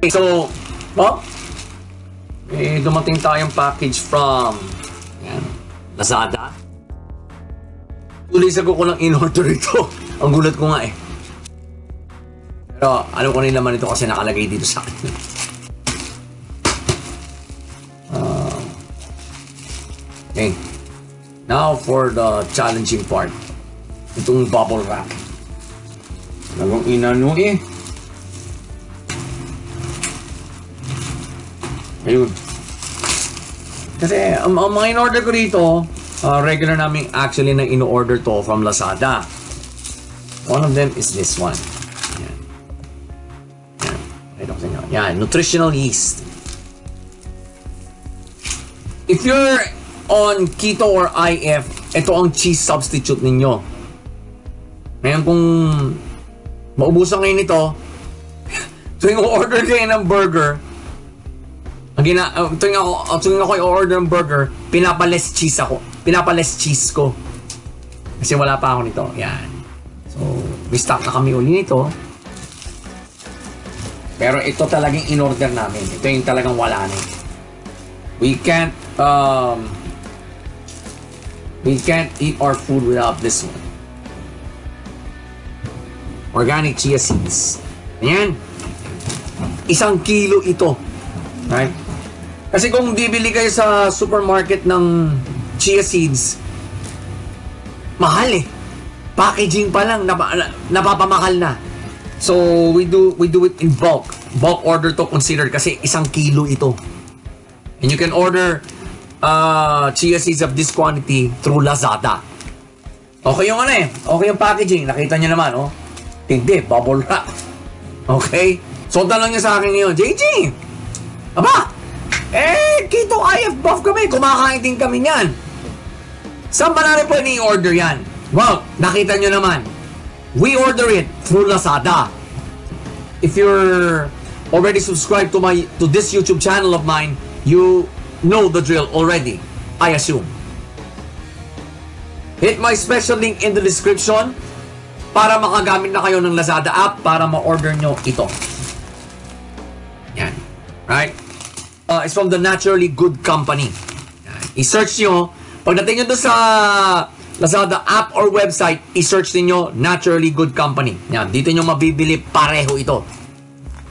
Okay, so, oh, eh, dumating tayong package from yan, Lazada. Two days ago ko lang in-order ito. Ang gulat ko nga eh. Pero alam ko na yung ito kasi nakalagay dito sa akin. Ah, okay. Now for the challenging part. Itong bubble wrap. Talagang inano eh. Ayun. Kasi ang, ang mga in-order ko dito, uh, regular namin actually na in-order to from Lazada. One of them is this one. Yan. Yan. Ko sa inyo. Yan. Nutritional yeast. If you're on keto or IF, ito ang cheese substitute ninyo. Ngayon kung maubusan kayo nito, tuwing order kayo ng burger, gina, uh, tuwing ako, uh, tuwing ako i-order ng burger, pinapales cheese ako. Pinapales cheese ko. Kasi wala pa ako nito. Yan. So, may stock na kami uli nito. Pero ito talagang in-order namin. Ito yung talagang wala na. eh. We can't, um, we can't eat our food without this one. Organic chia seeds. Ayan. Isang kilo ito. Right? Kasi kung bibili kayo sa supermarket ng chia seeds, mahal eh. Packaging pa lang, napa, na- napapamahal na. So, we do we do it in bulk. Bulk order to consider kasi isang kilo ito. And you can order uh, chia seeds of this quantity through Lazada. Okay yung ano eh. Okay yung packaging. Nakita niyo naman, oh. Hindi, bubble wrap. Okay? So, tanong niya sa akin ngayon, JG, Aba! Eh, Keto IF buff kami. Kumakain din kami niyan. Saan ba natin pwede i-order yan? Well, nakita nyo naman. We order it through Lazada. If you're already subscribed to my to this YouTube channel of mine, you know the drill already. I assume. Hit my special link in the description para makagamit na kayo ng Lazada app para ma-order nyo ito. Yan. Right? Uh, it's from the Naturally Good Company. I-search nyo. Pagdating nyo doon sa Lazada app or website, i-search niyo Naturally Good Company. Yan. Dito nyo mabibili pareho ito.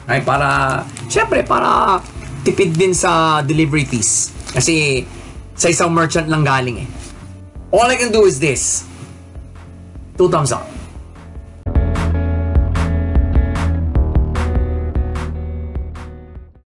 Right? Para, syempre, para tipid din sa delivery fees. Kasi sa isang merchant lang galing eh. All I can do is this. Two thumbs up.